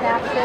Seth